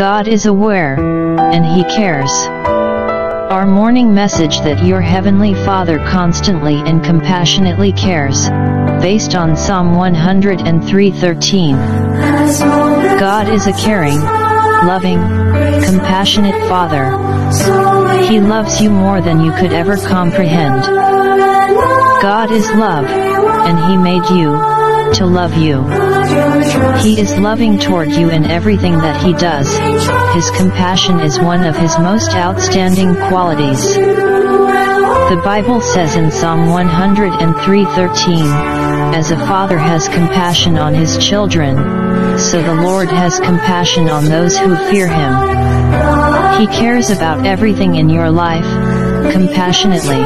God is aware, and He cares. Our morning message that your Heavenly Father constantly and compassionately cares, based on Psalm 103:13. God is a caring, loving, compassionate Father. He loves you more than you could ever comprehend. God is love, and He made you to love you. He is loving toward you in everything that He does. His compassion is one of His most outstanding qualities. The Bible says in Psalm 103:13, As a father has compassion on his children, so the Lord has compassion on those who fear Him. He cares about everything in your life, compassionately.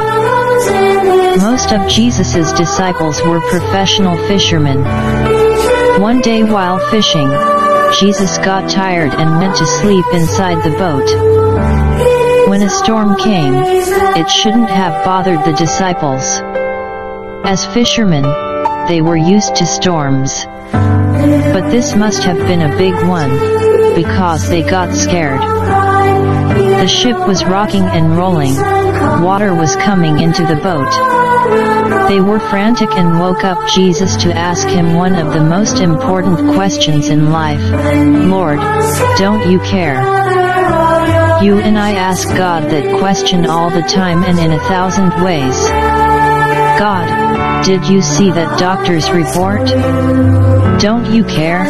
Most of Jesus' disciples were professional fishermen. One day while fishing, Jesus got tired and went to sleep inside the boat. When a storm came, it shouldn't have bothered the disciples. As fishermen, they were used to storms. But this must have been a big one, because they got scared. The ship was rocking and rolling, water was coming into the boat. They were frantic and woke up Jesus to ask him one of the most important questions in life. Lord, don't you care? You and I ask God that question all the time and in a thousand ways. God, did you see that doctor's report? Don't you care?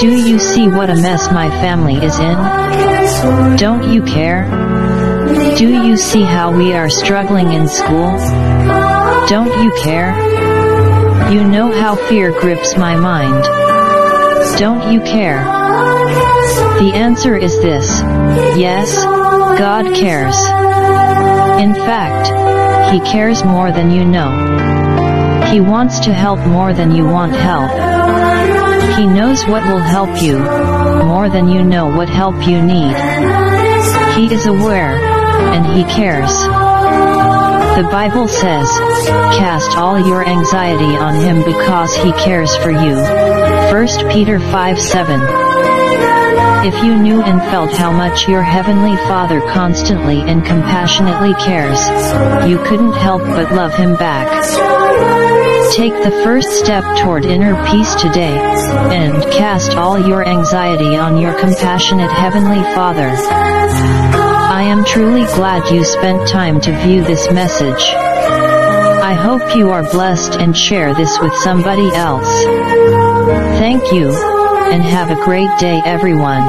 Do you see what a mess my family is in? Don't you care? Do you see how we are struggling in school? Don't you care? You know how fear grips my mind. Don't you care? The answer is this. Yes, God cares. In fact, He cares more than you know. He wants to help more than you want help. He knows what will help you, more than you know what help you need. He is aware, and He cares. The Bible says, cast all your anxiety on Him because He cares for you. 1 Peter 5 7. If you knew and felt how much your Heavenly Father constantly and compassionately cares, you couldn't help but love Him back. Take the first step toward inner peace today, and cast all your anxiety on your compassionate Heavenly Father. I am truly glad you spent time to view this message. I hope you are blessed and share this with somebody else. Thank you, and have a great day everyone.